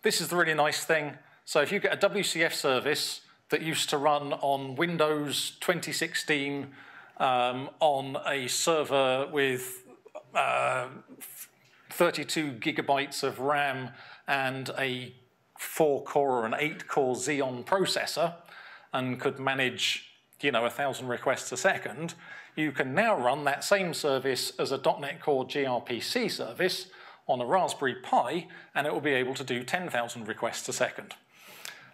this is the really nice thing. So if you get a WCF service that used to run on Windows 2016 um, on a server with uh, 32 gigabytes of RAM and a four core or an eight core Xeon processor and could manage, you know, a thousand requests a second, you can now run that same service as a .NET Core gRPC service on a Raspberry Pi, and it will be able to do 10,000 requests a second.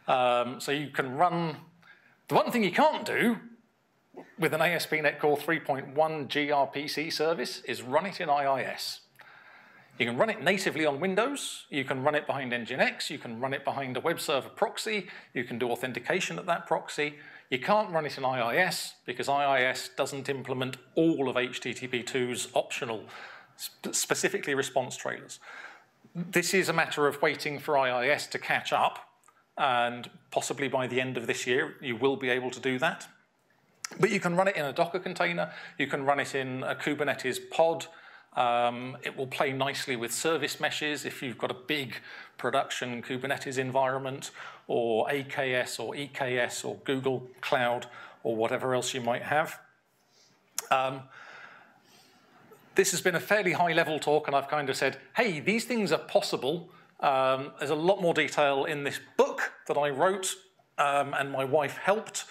Um, so you can run, the one thing you can't do with an ASP.NET Core 3.1 gRPC service is run it in IIS. You can run it natively on Windows, you can run it behind Nginx, you can run it behind a web server proxy, you can do authentication at that proxy. You can't run it in IIS because IIS doesn't implement all of HTTP2's optional, sp specifically response trailers. This is a matter of waiting for IIS to catch up and possibly by the end of this year you will be able to do that. But you can run it in a Docker container, you can run it in a Kubernetes pod, um, it will play nicely with service meshes if you've got a big production Kubernetes environment or AKS or EKS or Google Cloud or whatever else you might have. Um, this has been a fairly high level talk and I've kind of said, hey, these things are possible. Um, there's a lot more detail in this book that I wrote um, and my wife helped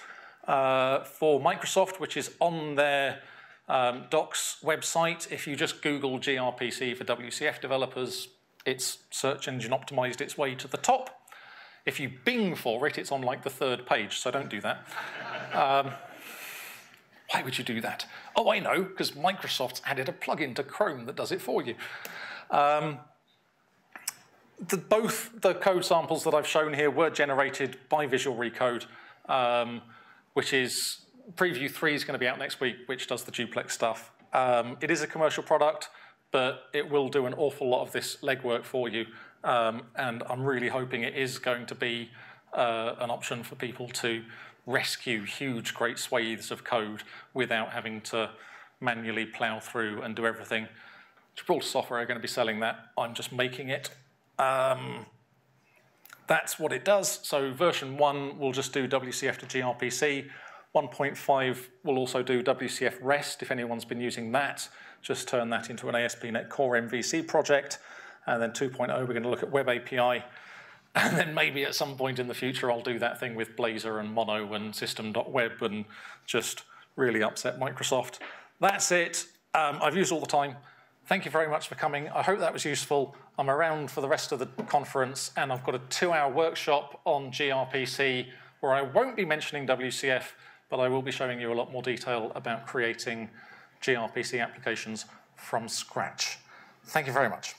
uh, for Microsoft, which is on their um, Docs website, if you just Google gRPC for WCF developers, it's search engine optimized its way to the top. If you Bing for it, it's on like the third page, so don't do that. Um, why would you do that? Oh, I know, because Microsoft's added a plugin to Chrome that does it for you. Um, the, both the code samples that I've shown here were generated by Visual Recode, um, which is Preview 3 is going to be out next week, which does the duplex stuff. Um, it is a commercial product, but it will do an awful lot of this legwork for you. Um, and I'm really hoping it is going to be uh, an option for people to rescue huge, great swathes of code without having to manually plow through and do everything. Gibraltar Software are going to be selling that. I'm just making it. Um, that's what it does. So version 1 will just do WCF to gRPC. 1.5 will also do WCF REST, if anyone's been using that. Just turn that into an ASP.NET Core MVC project. And then 2.0, we're going to look at Web API. And then maybe at some point in the future, I'll do that thing with Blazor and Mono and System.web and just really upset Microsoft. That's it. Um, I've used all the time. Thank you very much for coming. I hope that was useful. I'm around for the rest of the conference, and I've got a two-hour workshop on gRPC where I won't be mentioning WCF, but I will be showing you a lot more detail about creating gRPC applications from scratch. Thank you very much.